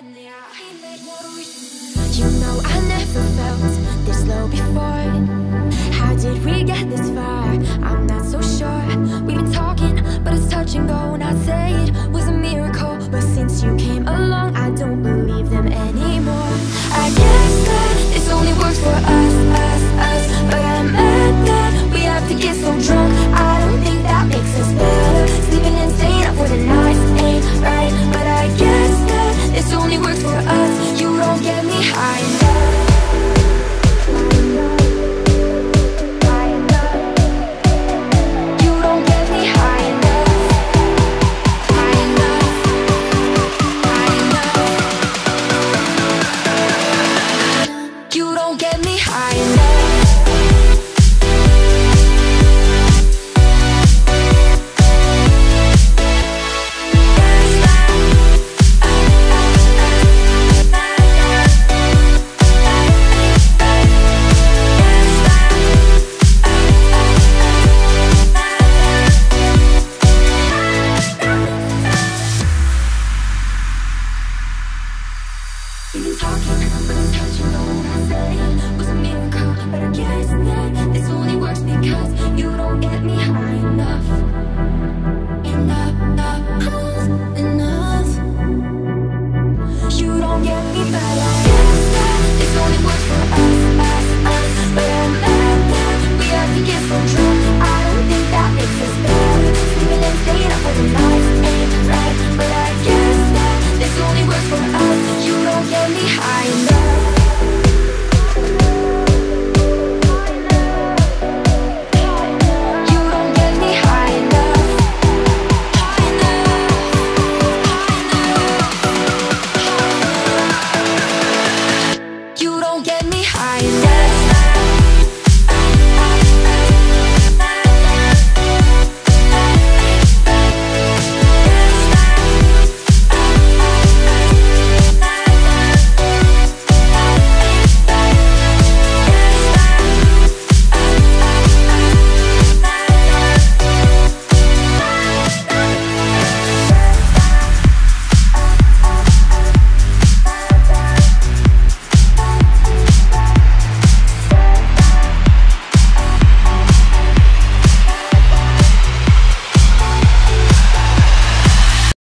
You know I never felt this low before. How did we get this far? I'm not so sure. We've been talking, but it's touch and go. And I'd say it was a miracle, but since you came along, because you don't get me high.